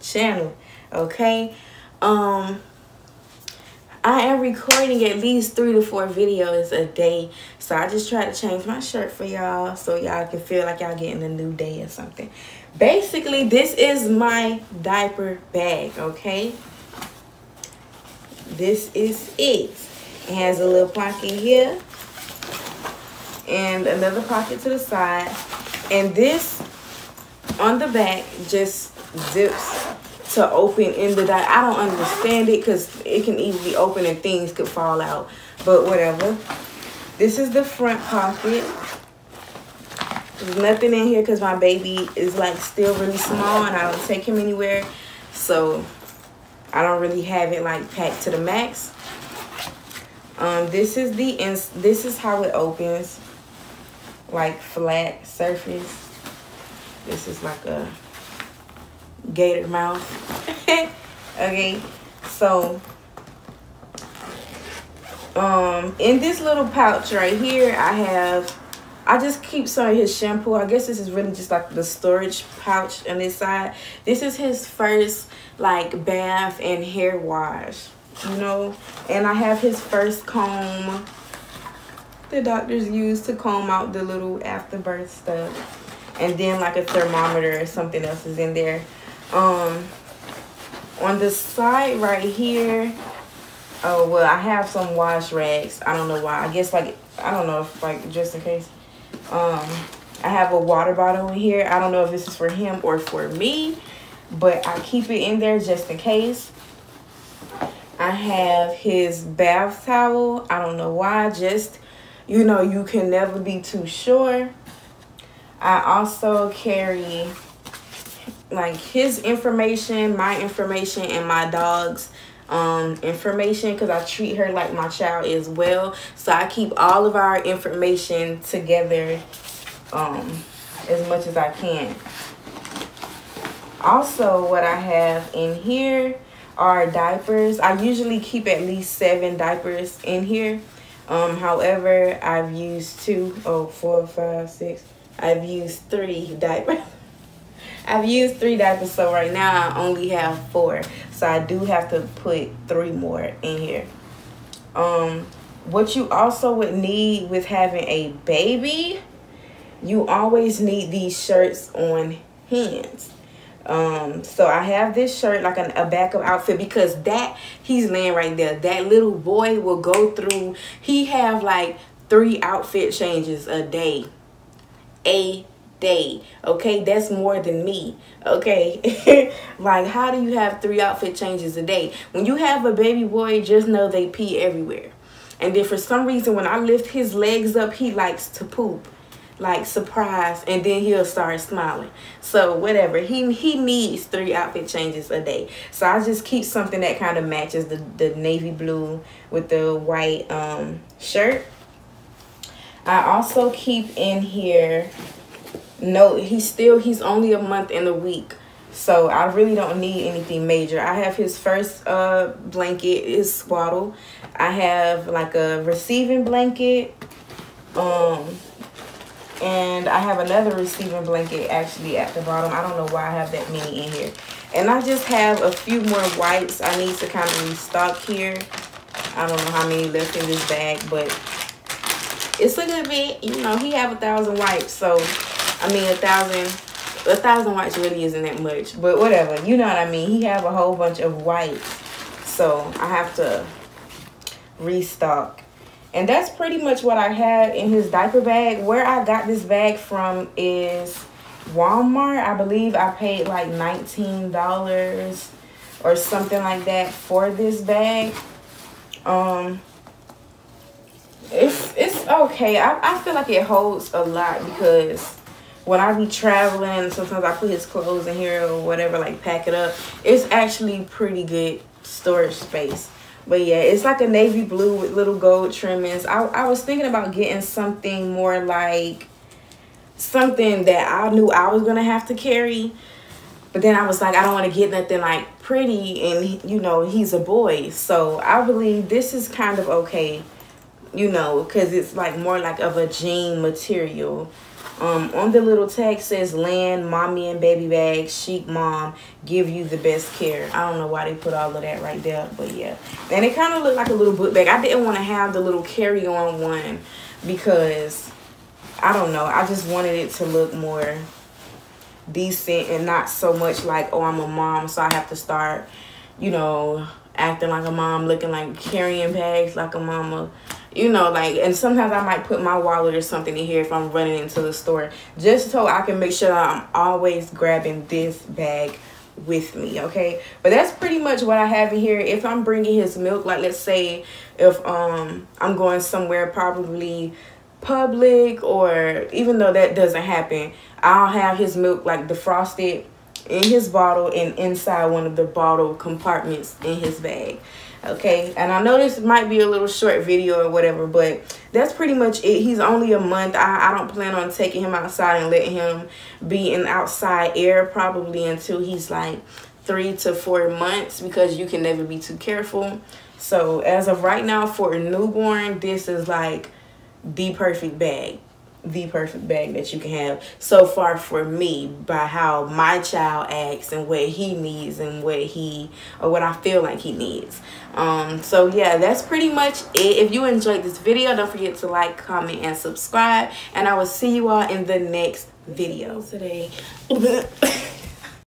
channel. Okay. Um I am recording at least three to four videos a day. So I just try to change my shirt for y'all so y'all can feel like y'all getting a new day or something. Basically, this is my diaper bag, okay? This is it. It has a little pocket here and another pocket to the side. And this on the back just zips to open in the diaper. I don't understand it because it can easily open and things could fall out. But whatever. This is the front pocket. There's nothing in here because my baby is like still really small and I don't take him anywhere. So I don't really have it like packed to the max. Um, this is the ins this is how it opens. Like flat surface. This is like a gator mouth. okay, so um in this little pouch right here I have I just keep some of his shampoo. I guess this is really just like the storage pouch on this side. This is his first like bath and hair wash, you know. And I have his first comb the doctors use to comb out the little afterbirth stuff. And then like a thermometer or something else is in there. Um, on the side right here, oh, well, I have some wash rags. I don't know why. I guess, like, I don't know if, like, just in case. Um, I have a water bottle in here. I don't know if this is for him or for me, but I keep it in there just in case. I have his bath towel. I don't know why. Just, you know, you can never be too sure. I also carry like his information, my information, and my dog's um, information because I treat her like my child as well. So I keep all of our information together um, as much as I can. Also, what I have in here are diapers. I usually keep at least seven diapers in here. Um, however, I've used two, oh, four, five, six. I've used three diapers. I've used three diapers, so right now I only have four. So I do have to put three more in here. Um, what you also would need with having a baby, you always need these shirts on hands. Um, so I have this shirt like an, a backup outfit because that he's laying right there. That little boy will go through. He have like three outfit changes a day. A day okay? That's more than me okay? Like how do you have three outfit changes a day? When you have a baby boy just know they pee everywhere. And then for some reason when i lift his legs up he likes to poop like surprise and then he'll start smiling. So whatever. He he needs three outfit changes a day. So i just keep something that kind of matches the the navy blue with the white um shirt i also keep in here no he's still he's only a month and a week. So i really don't need anything major. I have his first uh blanket is swaddle. I have like a receiving blanket um and i have another receiving blanket actually at the bottom. I don't know why i have that many in here. And i just have a few more wipes i need to kind of restock here. I don't know how many left in this bag but it's a good bit you know he have a thousand wipes so I mean, a thousand, a thousand whites really isn't that much, but whatever. You know what I mean? He have a whole bunch of whites, so I have to restock. And that's pretty much what I had in his diaper bag. Where I got this bag from is Walmart. I believe I paid like $19 or something like that for this bag. Um, it's it's okay. I, I feel like it holds a lot because when I be traveling, sometimes I put his clothes in here or whatever, like pack it up. It's actually pretty good storage space. But yeah, it's like a navy blue with little gold trimmings. I, I was thinking about getting something more like something that I knew I was going to have to carry. But then I was like, I don't want to get nothing like pretty and, you know, he's a boy. So I believe this is kind of okay, you know, because it's like more like of a jean material Um, on the little tag says land, mommy and baby bag, chic mom, give you the best care. I don't know why they put all of that right there, but yeah. And it kind of looked like a little book bag. I didn't want to have the little carry-on one because, I don't know, I just wanted it to look more decent and not so much like, oh, I'm a mom, so I have to start, you know, acting like a mom, looking like carrying bags like a mama you know, like, and sometimes I might put my wallet or something in here if I'm running into the store, just so I can make sure I'm always grabbing this bag with me, okay? But that's pretty much what I have in here. If I'm bringing his milk, like let's say if um I'm going somewhere probably public or even though that doesn't happen, I'll have his milk like defrosted in his bottle and inside one of the bottle compartments in his bag okay and i know this might be a little short video or whatever but that's pretty much it. He's only a month. I, I don't plan on taking him outside and letting him be in outside air probably until he's like three to four months because you can never be too careful. So as of right now for a newborn this is like the perfect bag the perfect bag that you can have so far for me by how my child acts and what he needs and what he or what I feel like he needs. Um, so yeah, that's pretty much it. If you enjoyed this video, don't forget to like, comment, and subscribe. And I will see you all in the next video today.